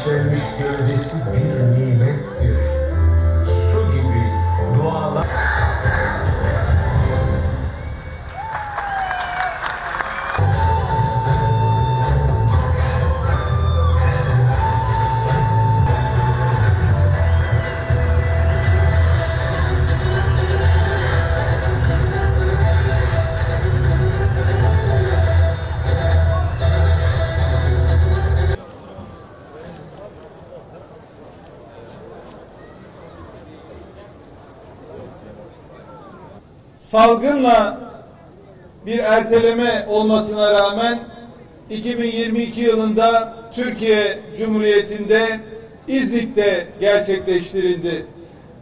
işlenmiş gövdesi bir nimettir. Salgınla bir erteleme olmasına rağmen 2022 yılında Türkiye Cumhuriyeti'nde İznik'te gerçekleştirildi.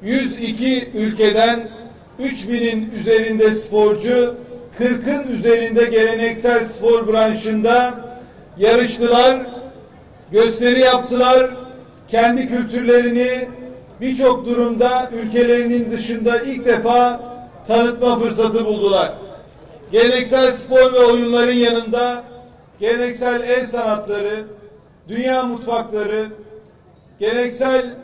102 ülkeden 3000'in üzerinde sporcu, 40'ın üzerinde geleneksel spor branşında yarıştılar, gösteri yaptılar, kendi kültürlerini birçok durumda ülkelerinin dışında ilk defa tanıtma fırsatı buldular. Geleneksel spor ve oyunların yanında geleneksel el sanatları, dünya mutfakları, geleneksel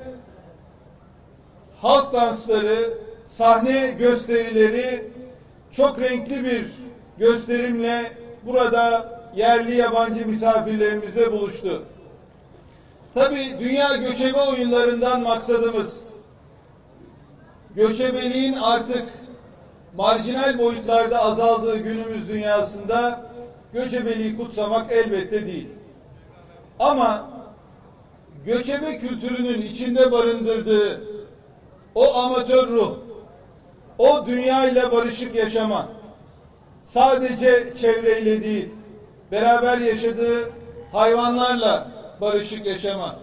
halk dansları, sahne gösterileri çok renkli bir gösterimle burada yerli yabancı misafirlerimizle buluştu. Tabi dünya göçebe oyunlarından maksadımız göçebeliğin artık marjinal boyutlarda azaldığı günümüz dünyasında göçebeliği kutsamak elbette değil. Ama göçebe kültürünün içinde barındırdığı o amatör ruh, o dünya ile barışık yaşama, sadece çevreyle değil, beraber yaşadığı hayvanlarla barışık yaşama,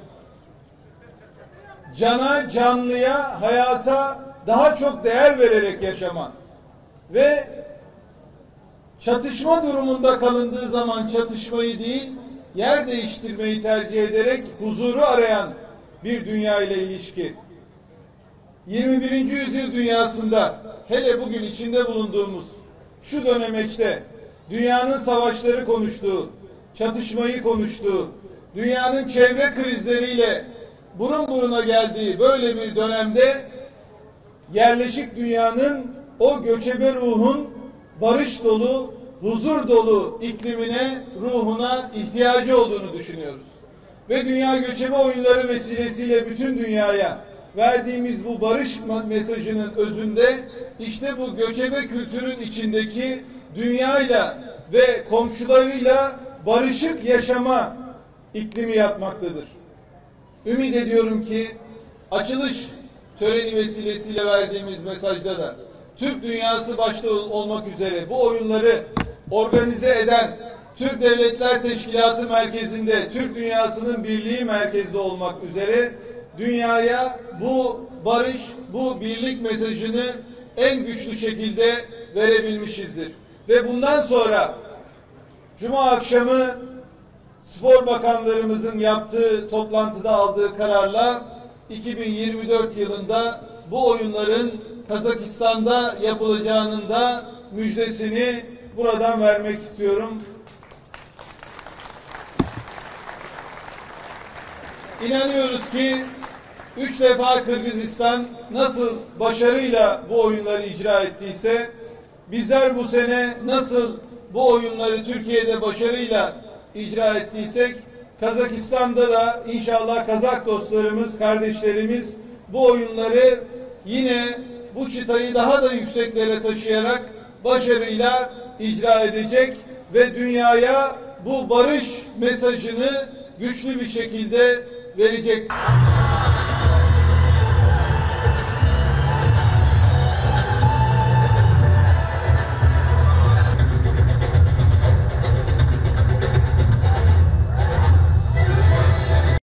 cana, canlıya, hayata daha çok değer vererek yaşama ve çatışma durumunda kalındığı zaman çatışmayı değil, yer değiştirmeyi tercih ederek huzuru arayan bir dünya ile ilişki. 21. yüzyıl dünyasında hele bugün içinde bulunduğumuz şu dönemeçte dünyanın savaşları konuştuğu, çatışmayı konuştuğu, dünyanın çevre krizleriyle burun buruna geldiği böyle bir dönemde yerleşik dünyanın o göçebe ruhun barış dolu, huzur dolu iklimine, ruhuna ihtiyacı olduğunu düşünüyoruz. Ve Dünya Göçebe Oyunları vesilesiyle bütün dünyaya verdiğimiz bu barış mesajının özünde işte bu göçebe kültürün içindeki dünyayla ve komşularıyla barışık yaşama iklimi yatmaktadır. Ümit ediyorum ki açılış töreni vesilesiyle verdiğimiz mesajda da Türk dünyası başta olmak üzere bu oyunları organize eden Türk Devletler Teşkilatı merkezinde Türk dünyasının birliği merkezde olmak üzere dünyaya bu barış, bu birlik mesajını en güçlü şekilde verebilmişizdir. Ve bundan sonra Cuma akşamı Spor Bakanlarımızın yaptığı toplantıda aldığı kararla 2024 yılında bu oyunların Kazakistan'da yapılacağının da müjdesini buradan vermek istiyorum. İnanıyoruz ki üç defa Kırgızistan nasıl başarıyla bu oyunları icra ettiyse bizler bu sene nasıl bu oyunları Türkiye'de başarıyla icra ettiysek Kazakistan'da da inşallah Kazak dostlarımız, kardeşlerimiz bu oyunları yine bu çıtayı daha da yükseklere taşıyarak başarıyla icra edecek ve dünyaya bu barış mesajını güçlü bir şekilde verecek.